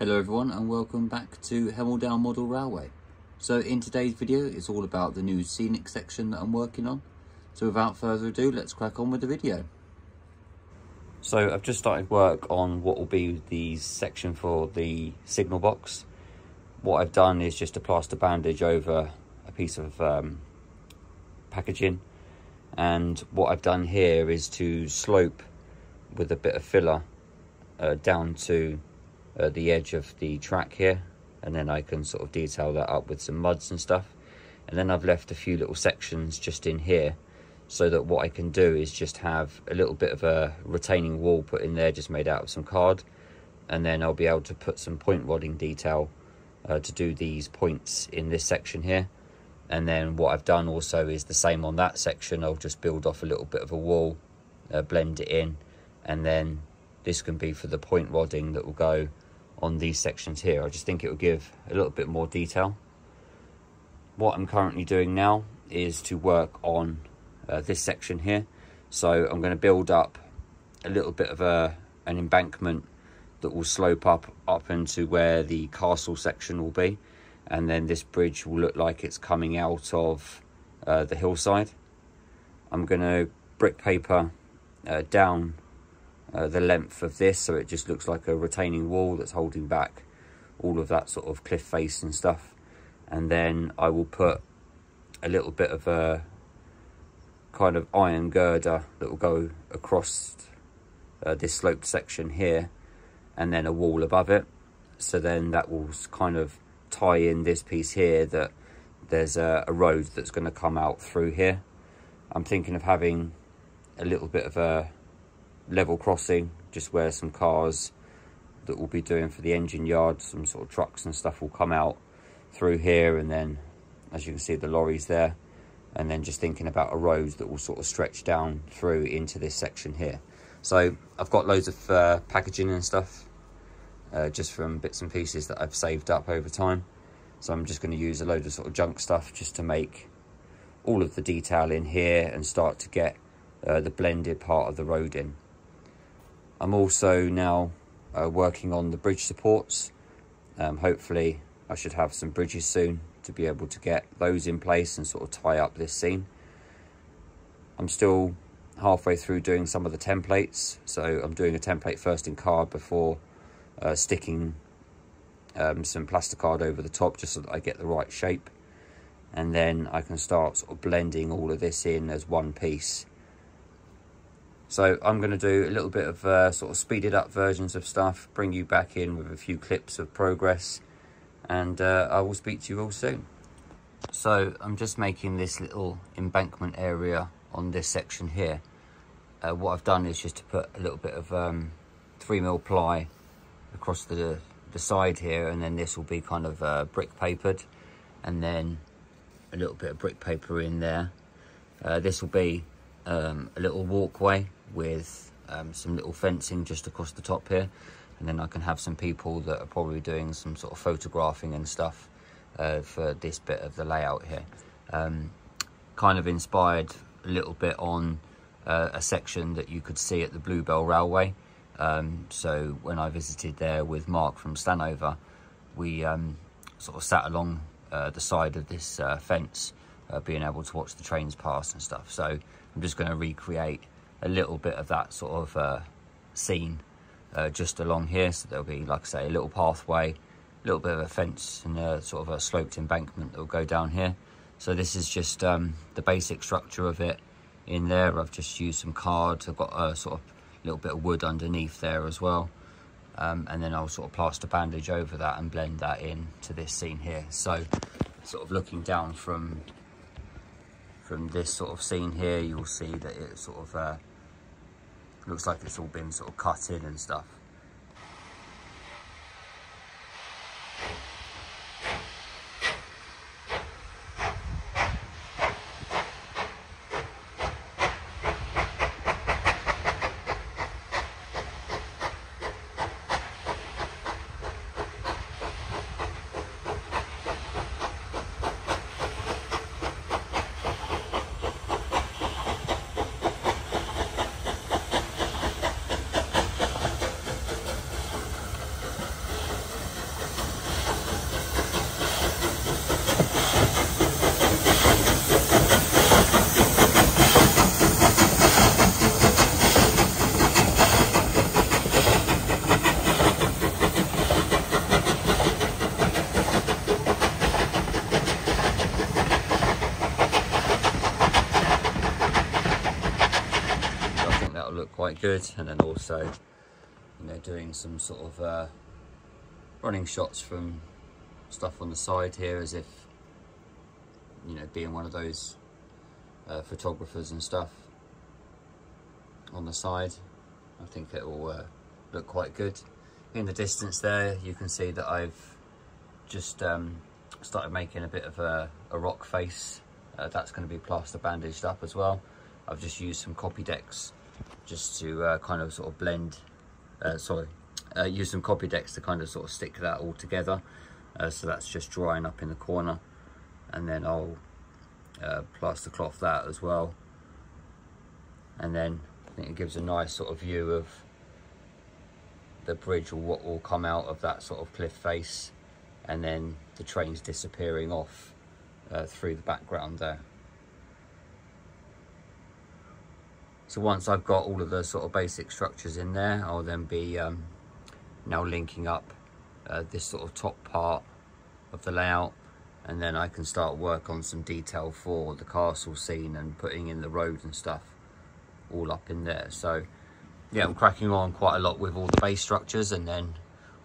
Hello everyone and welcome back to Hemel Down Model Railway. So in today's video it's all about the new scenic section that I'm working on. So without further ado let's crack on with the video. So I've just started work on what will be the section for the signal box. What I've done is just a plaster bandage over a piece of um, packaging and what I've done here is to slope with a bit of filler uh, down to uh, the edge of the track here and then I can sort of detail that up with some muds and stuff. And then I've left a few little sections just in here so that what I can do is just have a little bit of a retaining wall put in there just made out of some card. And then I'll be able to put some point rodding detail uh, to do these points in this section here. And then what I've done also is the same on that section. I'll just build off a little bit of a wall uh, blend it in and then this can be for the point rodding that will go on these sections here. I just think it will give a little bit more detail. What I'm currently doing now is to work on uh, this section here. So I'm going to build up a little bit of a an embankment that will slope up up into where the castle section will be. And then this bridge will look like it's coming out of uh, the hillside. I'm going to brick paper uh, down uh, the length of this so it just looks like a retaining wall that's holding back all of that sort of cliff face and stuff. And then I will put a little bit of a kind of iron girder that will go across uh, this sloped section here and then a wall above it. So then that will kind of tie in this piece here that there's a, a road that's going to come out through here. I'm thinking of having a little bit of a level crossing, just where some cars that we'll be doing for the engine yard, some sort of trucks and stuff will come out through here and then as you can see the lorries there and then just thinking about a road that will sort of stretch down through into this section here. So I've got loads of uh, packaging and stuff uh, just from bits and pieces that I've saved up over time. So I'm just going to use a load of sort of junk stuff just to make all of the detail in here and start to get uh, the blended part of the road in. I'm also now uh, working on the bridge supports. Um, hopefully I should have some bridges soon to be able to get those in place and sort of tie up this scene. I'm still halfway through doing some of the templates. So I'm doing a template first in card before uh, sticking um, some plasticard over the top just so that I get the right shape. And then I can start sort of blending all of this in as one piece so I'm going to do a little bit of uh, sort of speeded up versions of stuff, bring you back in with a few clips of progress, and uh, I will speak to you all soon. So I'm just making this little embankment area on this section here. Uh, what I've done is just to put a little bit of um, 3mm ply across the, the side here, and then this will be kind of uh, brick papered, and then a little bit of brick paper in there. Uh, this will be um, a little walkway with um, some little fencing just across the top here and then I can have some people that are probably doing some sort of photographing and stuff uh, for this bit of the layout here. Um, kind of inspired a little bit on uh, a section that you could see at the Bluebell Railway. Um, so when I visited there with Mark from Stanover, we um, sort of sat along uh, the side of this uh, fence, uh, being able to watch the trains pass and stuff. So I'm just going to recreate a little bit of that sort of uh, scene uh, just along here. So there'll be, like I say, a little pathway, a little bit of a fence and a sort of a sloped embankment that will go down here. So this is just um, the basic structure of it in there. I've just used some cards. I've got a sort of little bit of wood underneath there as well. Um, and then I'll sort of plaster bandage over that and blend that in to this scene here. So sort of looking down from from this sort of scene here, you'll see that it sort of uh, looks like it's all been sort of cut in and stuff. Good. And then also, you know, doing some sort of uh, running shots from stuff on the side here as if, you know, being one of those uh, photographers and stuff on the side. I think it will uh, look quite good. In the distance there, you can see that I've just um, started making a bit of a, a rock face. Uh, that's going to be plaster bandaged up as well. I've just used some Copydex just to uh, kind of sort of blend, uh, sorry, uh, use some Copydex to kind of sort of stick that all together. Uh, so that's just drying up in the corner. And then I'll uh, plaster cloth that as well. And then I think it gives a nice sort of view of the bridge or what will come out of that sort of cliff face and then the trains disappearing off uh, through the background there. So once I've got all of the sort of basic structures in there, I'll then be um, now linking up uh, this sort of top part of the layout and then I can start work on some detail for the castle scene and putting in the road and stuff all up in there. So yeah, I'm cracking on quite a lot with all the base structures and then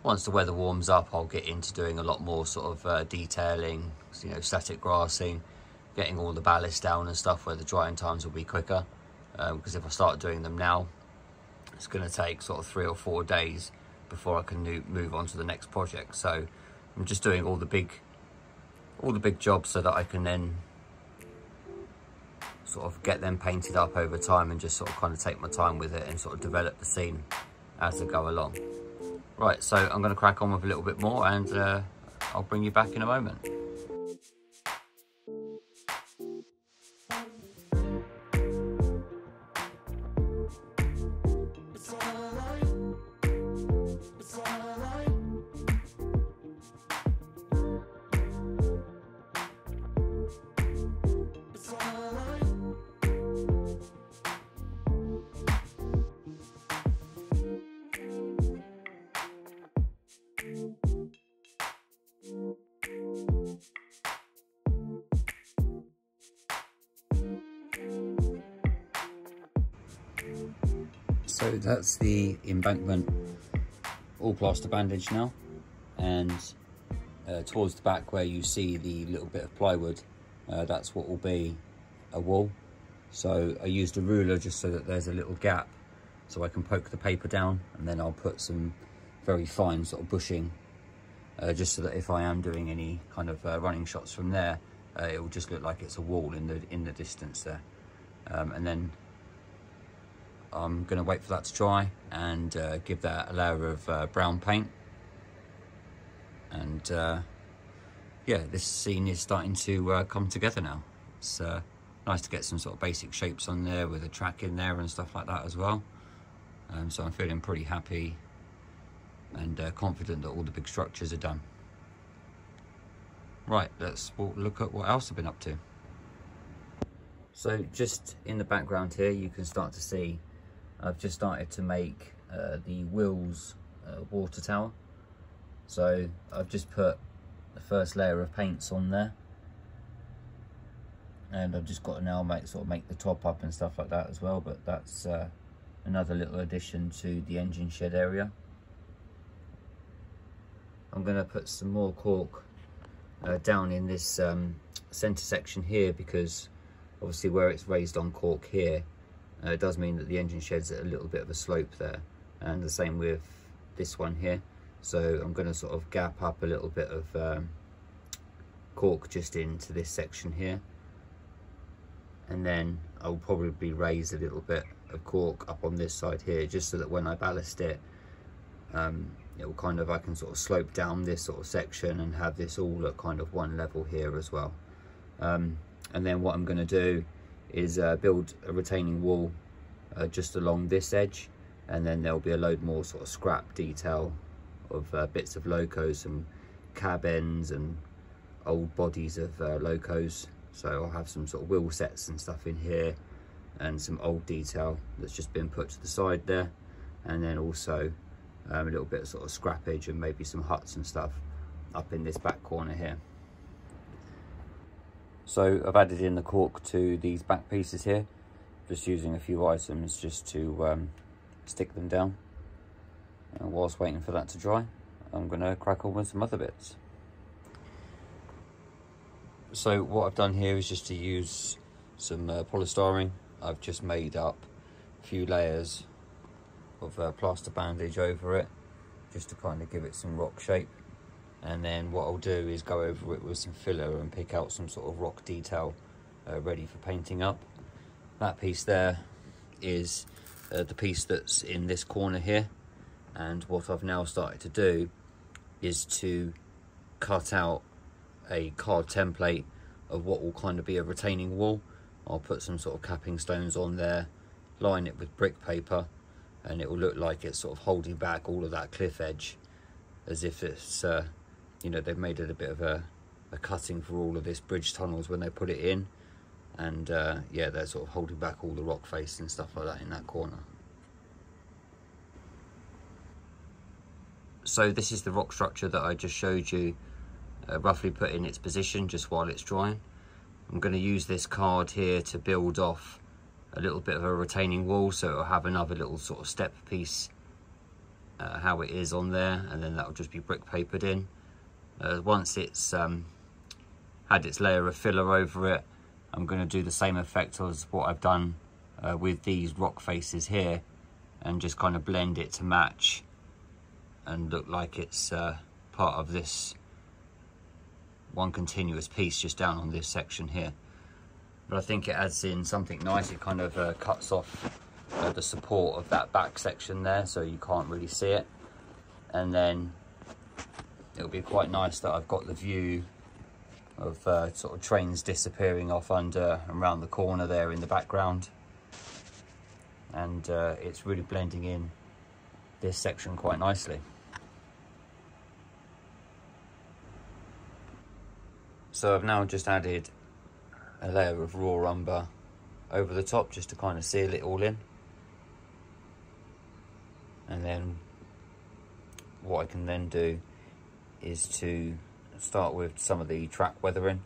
once the weather warms up, I'll get into doing a lot more sort of uh, detailing, you know, static grassing, getting all the ballast down and stuff where the drying times will be quicker. Because um, if I start doing them now, it's going to take sort of three or four days before I can move on to the next project. So I'm just doing all the big, all the big jobs so that I can then sort of get them painted up over time and just sort of kind of take my time with it and sort of develop the scene as I go along. Right, so I'm going to crack on with a little bit more and uh, I'll bring you back in a moment. So that's the embankment all plaster bandage now and uh, towards the back where you see the little bit of plywood uh, that's what will be a wall. So I used a ruler just so that there's a little gap so I can poke the paper down and then I'll put some very fine sort of bushing uh, just so that if I am doing any kind of uh, running shots from there uh, it will just look like it's a wall in the in the distance there. Um, and then I'm going to wait for that to dry and uh, give that a layer of uh, brown paint. And uh, yeah, this scene is starting to uh, come together now. It's uh, nice to get some sort of basic shapes on there with a track in there and stuff like that as well. Um, so I'm feeling pretty happy and uh, confident that all the big structures are done. Right, let's look at what else I've been up to. So just in the background here, you can start to see I've just started to make uh, the Wills uh, water tower. So I've just put the first layer of paints on there. And I've just got to now make sort of make the top up and stuff like that as well. But that's uh, another little addition to the engine shed area. I'm going to put some more cork uh, down in this um, centre section here because obviously where it's raised on cork here uh, it does mean that the engine shed's a little bit of a slope there. And the same with this one here. So I'm going to sort of gap up a little bit of um, cork just into this section here. And then I'll probably raise a little bit of cork up on this side here just so that when I ballast it um, it will kind of I can sort of slope down this sort of section and have this all at kind of one level here as well. Um, and then what I'm going to do is uh, build a retaining wall uh, just along this edge and then there'll be a load more sort of scrap detail of uh, bits of locos and cab ends and old bodies of uh, locos so I'll have some sort of wheel sets and stuff in here and some old detail that's just been put to the side there and then also um, a little bit of sort of scrappage and maybe some huts and stuff up in this back corner here. So I've added in the cork to these back pieces here, just using a few items just to um, stick them down. And whilst waiting for that to dry, I'm going to crack on with some other bits. So what I've done here is just to use some uh, polystyrene. I've just made up a few layers of uh, plaster bandage over it just to kind of give it some rock shape and then what I'll do is go over it with some filler and pick out some sort of rock detail uh, ready for painting up. That piece there is uh, the piece that's in this corner here and what I've now started to do is to cut out a card template of what will kind of be a retaining wall. I'll put some sort of capping stones on there, line it with brick paper and it will look like it's sort of holding back all of that cliff edge as if it's uh, you know they've made it a bit of a, a, cutting for all of this bridge tunnels when they put it in. And uh, yeah they're sort of holding back all the rock face and stuff like that in that corner. So this is the rock structure that I just showed you uh, roughly put in its position just while it's drying. I'm going to use this card here to build off a little bit of a retaining wall so it'll have another little sort of step piece uh, how it is on there and then that'll just be brick papered in uh, once it's um, had its layer of filler over it, I'm going to do the same effect as what I've done uh, with these rock faces here and just kind of blend it to match and look like it's uh, part of this one continuous piece just down on this section here. But I think it adds in something nice. It kind of uh, cuts off uh, the support of that back section there so you can't really see it. And then it'll be quite nice that I've got the view of uh, sort of trains disappearing off under and around the corner there in the background and uh, it's really blending in this section quite nicely. So I've now just added a layer of raw umber over the top just to kind of seal it all in and then what I can then do is to start with some of the track weathering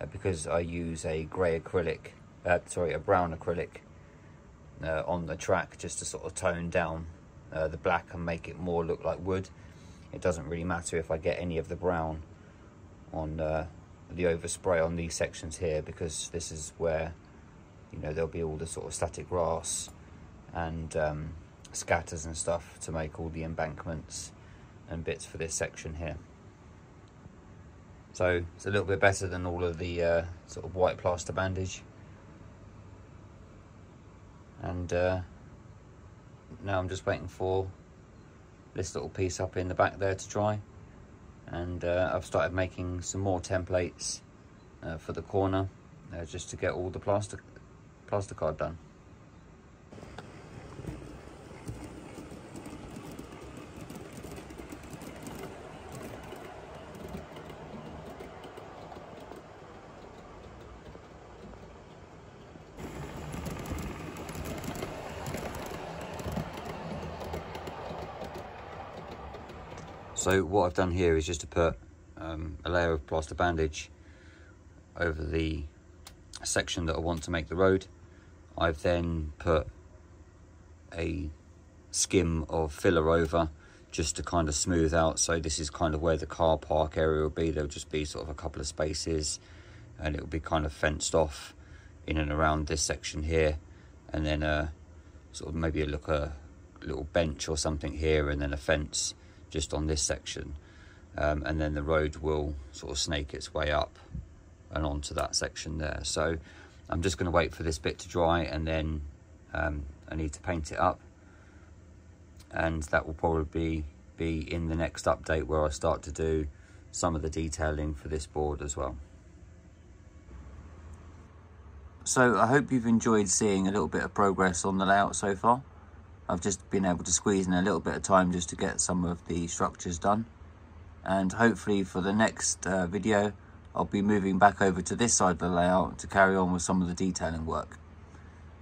uh, because I use a grey acrylic, uh, sorry, a brown acrylic uh, on the track just to sort of tone down uh, the black and make it more look like wood. It doesn't really matter if I get any of the brown on uh, the overspray on these sections here because this is where you know there'll be all the sort of static grass and um, scatters and stuff to make all the embankments and bits for this section here. So it's a little bit better than all of the uh, sort of white plaster bandage. And uh, now I'm just waiting for this little piece up in the back there to dry. And uh, I've started making some more templates uh, for the corner uh, just to get all the plaster, plasticard done. So what I've done here is just to put um, a layer of plaster bandage over the section that I want to make the road. I've then put a skim of filler over just to kind of smooth out. So this is kind of where the car park area will be. There'll just be sort of a couple of spaces and it will be kind of fenced off in and around this section here. And then a sort of maybe a look a little bench or something here and then a fence just on this section um, and then the road will sort of snake its way up and onto that section there so I'm just going to wait for this bit to dry and then um, I need to paint it up and that will probably be in the next update where I start to do some of the detailing for this board as well. So I hope you've enjoyed seeing a little bit of progress on the layout so far. I've just been able to squeeze in a little bit of time just to get some of the structures done. And hopefully for the next uh, video, I'll be moving back over to this side of the layout to carry on with some of the detailing work.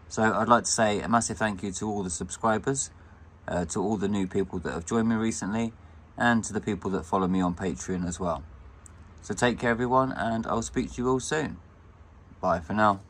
So I'd like to say a massive thank you to all the subscribers, uh, to all the new people that have joined me recently, and to the people that follow me on Patreon as well. So take care everyone, and I'll speak to you all soon. Bye for now.